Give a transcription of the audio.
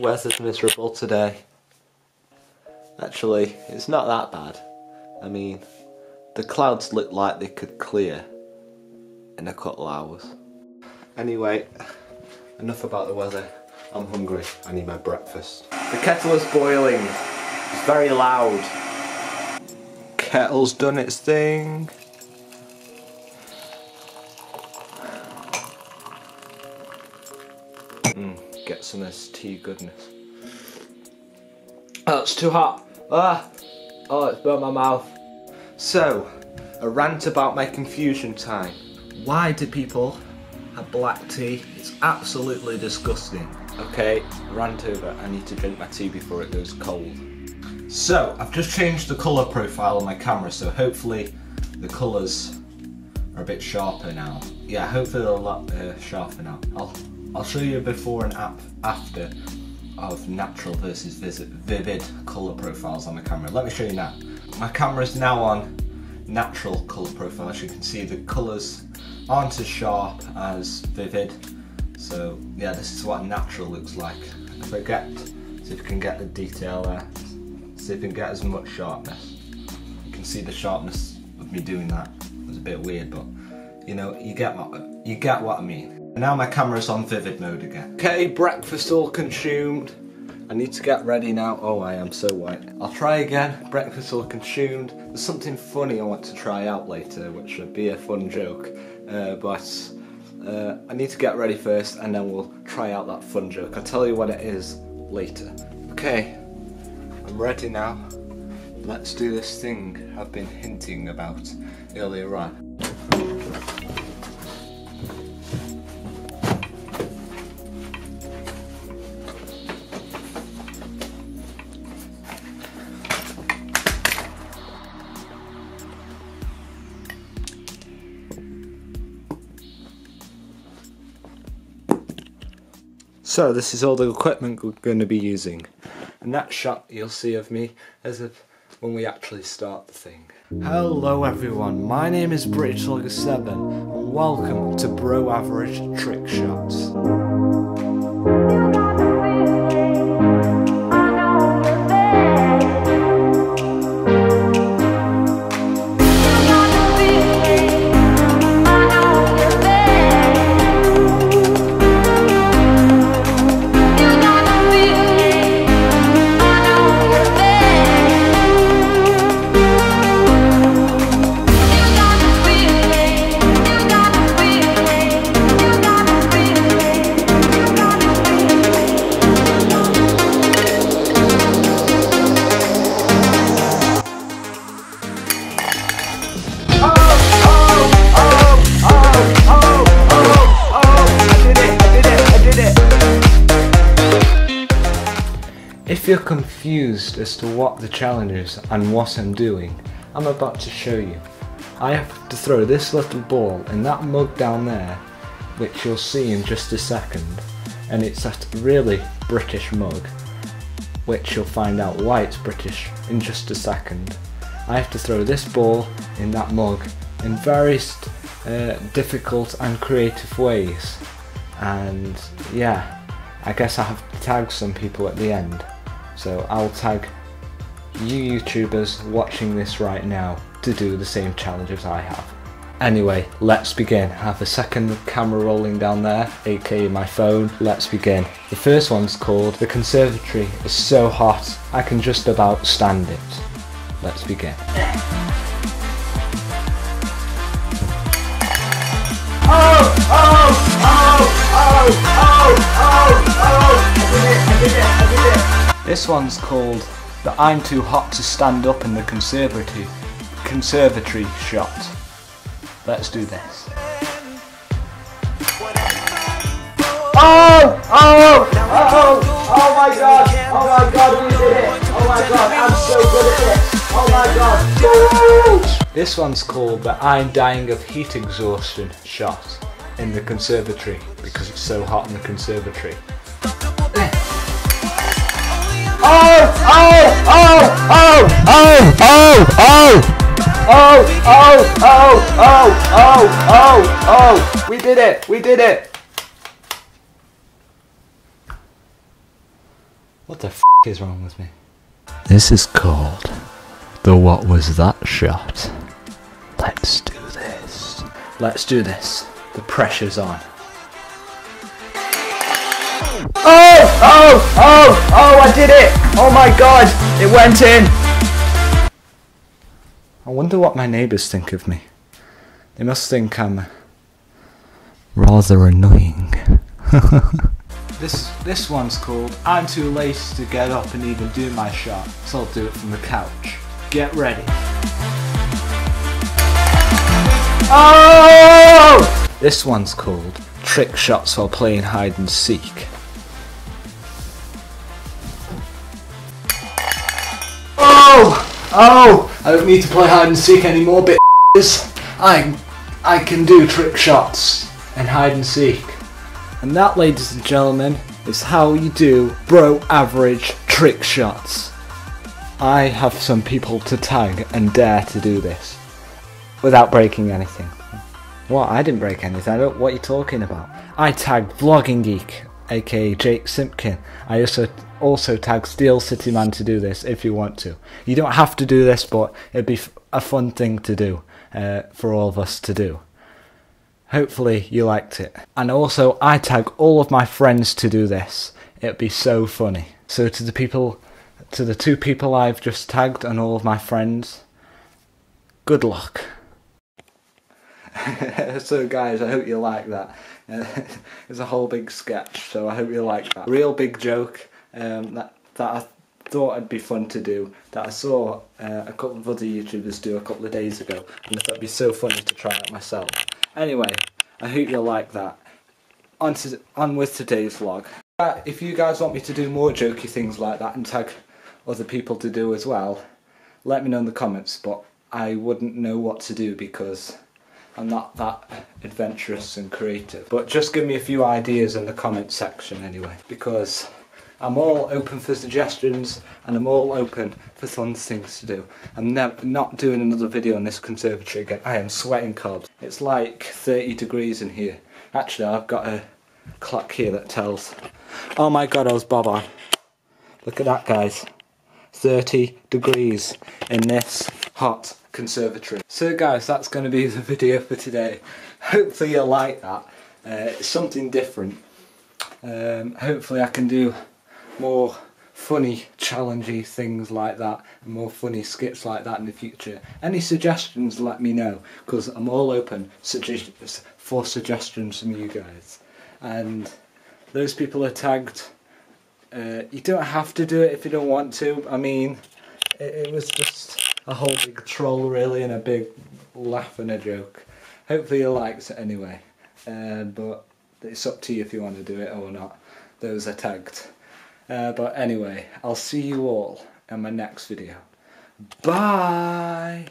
The weather's miserable today. Actually, it's not that bad. I mean, the clouds look like they could clear in a couple hours. Anyway, enough about the weather. I'm hungry. I need my breakfast. The kettle is boiling. It's very loud. Kettle's done its thing. Get some of this tea goodness. Oh, it's too hot. Ah, oh, it's burnt my mouth. So, a rant about my confusion time. Why do people have black tea? It's absolutely disgusting. Okay, rant over. I need to drink my tea before it goes cold. So, I've just changed the colour profile on my camera, so hopefully the colours are a bit sharper now. Yeah, hopefully they're a lot uh, sharper now. I'll I'll show you a before and after of natural versus vivid colour profiles on the camera. Let me show you now. My camera is now on natural colour profile. As you can see, the colours aren't as sharp as vivid. So yeah, this is what natural looks like. If I get, see if you can get the detail there. See if you can get as much sharpness. You can see the sharpness of me doing that. It was a bit weird, but you know, you get what you get what I mean. Now my camera's on vivid mode again. Okay, breakfast all consumed. I need to get ready now. Oh, I am so white. I'll try again. Breakfast all consumed. There's something funny I want to try out later, which would be a fun joke. Uh, but uh, I need to get ready first, and then we'll try out that fun joke. I'll tell you what it is later. Okay, I'm ready now. Let's do this thing I've been hinting about earlier on. So this is all the equipment we're going to be using. And that shot you'll see of me as if when we actually start the thing. Hello everyone, my name is British Vlogger 7 and welcome to Bro Average Trick Shots. You're confused as to what the challenge is and what I'm doing, I'm about to show you. I have to throw this little ball in that mug down there, which you'll see in just a second, and it's that really British mug, which you'll find out why it's British in just a second. I have to throw this ball in that mug in various uh, difficult and creative ways, and yeah, I guess I have to tag some people at the end. So I'll tag you YouTubers watching this right now to do the same challenges I have. Anyway, let's begin. I have a second camera rolling down there, aka my phone. Let's begin. The first one's called The Conservatory is so hot I can just about stand it. Let's begin. Oh, oh, oh, This one's called the I'm too hot to stand up in the conservatory conservatory shot. Let's do this. Oh! Oh! Oh! Oh, oh my god! Oh my god, we did it! Oh my god, I'm so good at this! Oh my god! This one's called the I'm dying of heat exhaustion shot in the conservatory because it's so hot in the conservatory. Oh, oh, oh, oh, oh, oh, oh! Oh, oh, oh, oh, oh, oh, oh! We did it! We did it! What the f is wrong with me? This is called the What Was That Shot. Let's do this. Let's do this. The pressure's on. Oh! Oh! Oh! Oh! I did it! Oh my god! It went in! I wonder what my neighbours think of me. They must think I'm rather annoying. this this one's called I'm too lazy to get up and even do my shot, so I'll do it from the couch. Get ready. Oh! This one's called Trick Shots While Playing Hide and Seek. Oh! Oh! I don't need to play hide and seek anymore, bitches. I, I can do trick shots and hide and seek. And that, ladies and gentlemen, is how you do bro average trick shots. I have some people to tag and dare to do this without breaking anything. What? I didn't break anything. I don't. What are you talking about? I tagged Vlogging Geek, aka Jake Simpkin. I also also tag Steel City Man to do this if you want to. You don't have to do this, but it'd be a fun thing to do uh, for all of us to do. Hopefully you liked it. And also, I tag all of my friends to do this. It'd be so funny. So to the people, to the two people I've just tagged and all of my friends, good luck. so guys, I hope you like that. It's a whole big sketch, so I hope you like that. Real big joke um, that that I thought it'd be fun to do. That I saw uh, a couple of other YouTubers do a couple of days ago, and I thought it'd be so funny to try it myself. Anyway, I hope you'll like that. On to on with today's vlog. Uh, If you guys want me to do more jokey things like that and tag other people to do as well, let me know in the comments. But I wouldn't know what to do because I'm not that adventurous and creative. But just give me a few ideas in the comment section anyway, because I'm all open for suggestions and I'm all open for fun things to do. I'm not doing another video on this conservatory again. I am sweating cobs. It's like 30 degrees in here. Actually, I've got a clock here that tells. Oh my god, I was bob on. Look at that, guys. 30 degrees in this hot conservatory. So guys, that's going to be the video for today. Hopefully you like that. Uh, it's something different. Um, hopefully I can do more funny, challenging things like that, and more funny skits like that in the future. Any suggestions, let me know, because I'm all open for suggestions from you guys. And those people are tagged. Uh, you don't have to do it if you don't want to. I mean, it, it was just a whole big troll, really, and a big laugh and a joke. Hopefully, you liked it anyway. Uh, but it's up to you if you want to do it or not. Those are tagged. Uh, but anyway, I'll see you all in my next video. Bye!